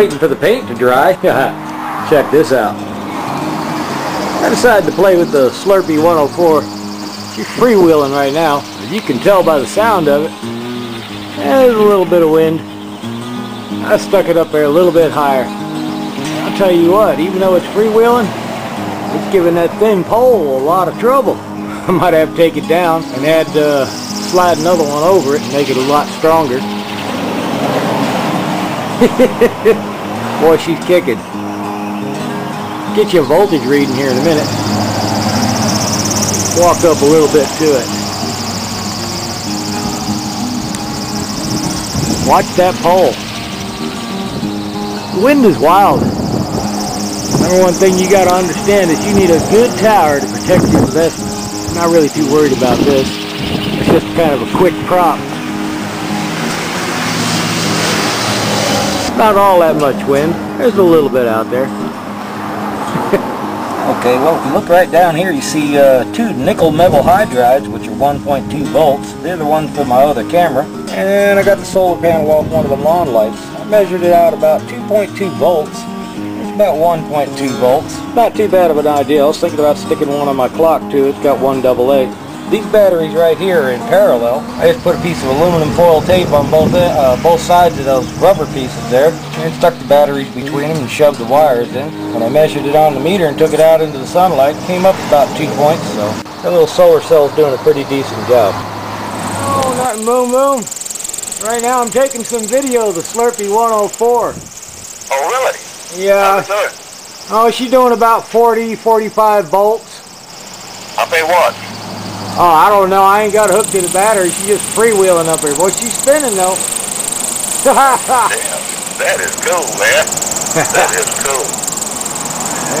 waiting for the paint to dry, check this out. I decided to play with the Slurpie 104. She's freewheeling right now. As you can tell by the sound of it, there's a little bit of wind. I stuck it up there a little bit higher. I'll tell you what, even though it's freewheeling, it's giving that thin pole a lot of trouble. I might have to take it down and add, uh, slide another one over it and make it a lot stronger. Boy, she's kicking. Get you a voltage reading here in a minute. Walk up a little bit to it. Watch that pole. The wind is wild. Number one thing you got to understand is you need a good tower to protect your investment. I'm not really too worried about this. It's just kind of a quick prop. Not all that much wind. There's a little bit out there. okay, well, if you look right down here, you see uh, two nickel metal hydrides, which are 1.2 volts. They're the ones for my other camera. And I got the solar panel off one of the lawn lights. I measured it out about 2.2 volts. It's about 1.2 volts. Not too bad of an idea. I was thinking about sticking one on my clock, too. It's got one double A. These batteries right here are in parallel. I just put a piece of aluminum foil tape on both uh, both sides of those rubber pieces there and stuck the batteries between them and shoved the wires in. When I measured it on the meter and took it out into the sunlight, it came up about two points, so that little solar cell's doing a pretty decent job. Oh, not boom boom. Right now I'm taking some video of the Slurpie 104. Oh, really? Yeah. How's it doing? Oh, she's doing about 40, 45 volts. I'll pay what. Oh, I don't know. I ain't got hooked to the battery. She's just freewheeling up here. Boy, she's spinning though. Damn, that is cool, man. that is cool.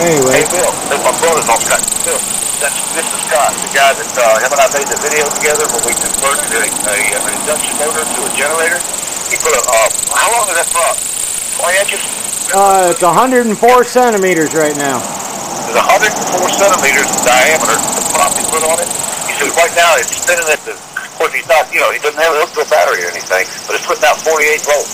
anyway, Hey, Bill, this my brother's on Scott. Bill, that's, this is Scott, the guy that uh, him and I made the video together when we converted a, a, an induction motor to a generator. He put a, uh, how long is that prop? 20 inches? uh, it's 104 centimeters right now. It's 104 centimeters in diameter, the prop he put on it. Said right now it's spinning at the, of course he's not, you know, he doesn't have it hooked to a battery or anything, but it's putting out 48 volts.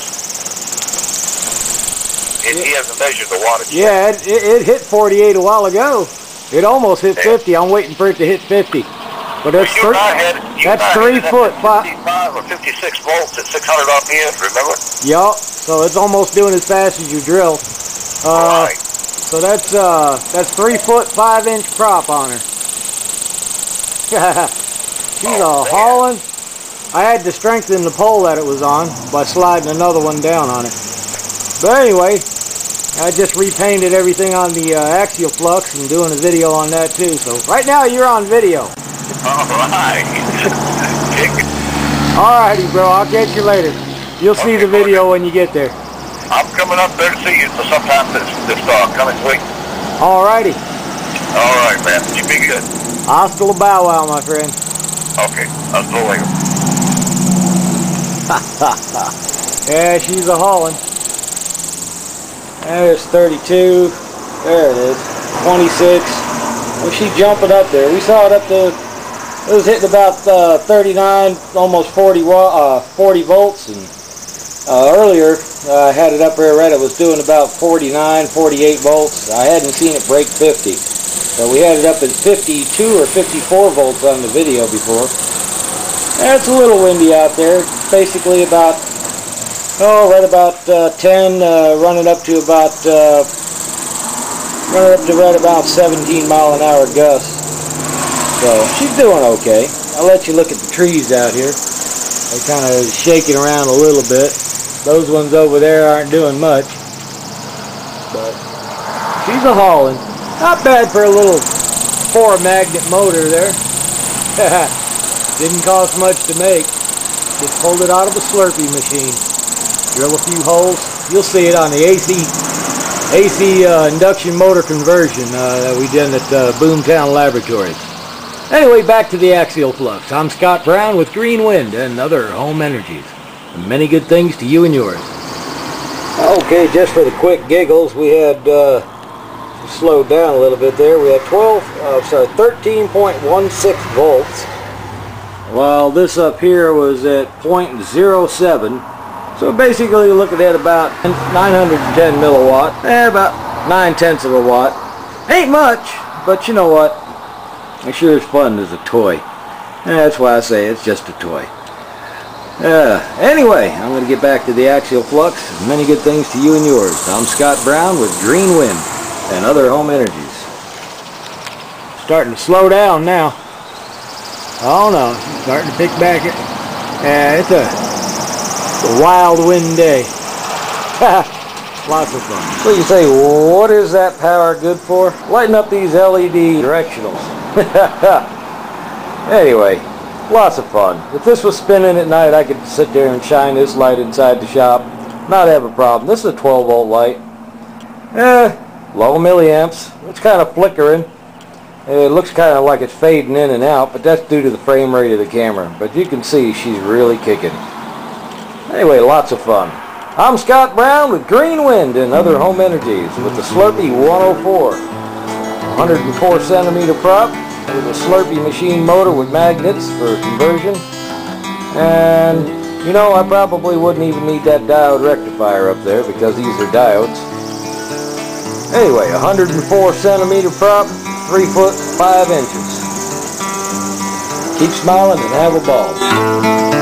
It, he hasn't measured the wattage. Yeah, it, it, it hit 48 a while ago. It almost hit 50. I'm waiting for it to hit 50. But that's You three, had, that's three foot five. 55 or 56 volts at 600 RPM, remember? Yup. So it's almost doing as fast as you drill. Uh, right. so that's uh, that's three foot five inch prop on her. She's Oh, all man. hauling. I had to strengthen the pole that it was on by sliding another one down on it. But anyway, I just repainted everything on the uh, axial flux and doing a video on that too. So right now you're on video. All right. Kick it. Alrighty, bro. I'll catch you later. You'll see the video when you get there. I'm coming up there to see you for sometime this, this uh, coming week. Alrighty. All right, man. You be good. Hasta la bow wow, my friend. Okay. You later. Yeah, she's a hauling. There's 32. There it is. 26. Well, she jumping up there. We saw it up to, it was hitting about uh, 39, almost 40, uh, 40 volts. And uh, earlier, uh, I had it up there right. It was doing about 49, 48 volts. I hadn't seen it break 50. So we had it up at 52 or 54 volts on the video before. And it's a little windy out there. Basically about Oh, right about uh, 10, uh, running up to about, uh, running up to right about 17 mile an hour gusts. So, she's doing okay. I'll let you look at the trees out here. They're kind of shaking around a little bit. Those ones over there aren't doing much. But, she's a hauling. Not bad for a little four magnet motor there. Didn't cost much to make. Just pulled it out of a Slurpee machine drill a few holes. You'll see it on the AC AC uh, induction motor conversion uh, that we did at uh, Boomtown Laboratories. Anyway, back to the axial flux. I'm Scott Brown with Green Wind and other home energies. And many good things to you and yours. Okay, just for the quick giggles, we had uh, slowed down a little bit there. We had 12, uh, sorry, 13.16 volts. While this up here was at 0.07 So basically looking at about 910 milliwatt, eh, about 9 tenths of a watt. Ain't much, but you know what? It sure is fun as a toy. And that's why I say it's just a toy. Uh, anyway, I'm going to get back to the axial flux. Many good things to you and yours. I'm Scott Brown with Green Wind and other home energies. Starting to slow down now. Oh no, starting to pick back it. Yeah, it's a, it's a wild wind day. Lots of fun. So you say, what is that power good for? Lighten up these LED directionals. anyway, lots of fun. If this was spinning at night, I could sit there and shine this light inside the shop. Not have a problem. This is a 12 volt light. Eh, low milliamps. It's kind of flickering. It looks kind of like it's fading in and out, but that's due to the frame rate of the camera. But you can see she's really kicking. Anyway, lots of fun. I'm Scott Brown with Green Wind and other home energies with the Slurpie 104. 104 centimeter prop with a Slurpee machine motor with magnets for conversion. And, you know, I probably wouldn't even need that diode rectifier up there because these are diodes. Anyway, 104 centimeter prop, 3 foot 5 inches. Keep smiling and have a ball.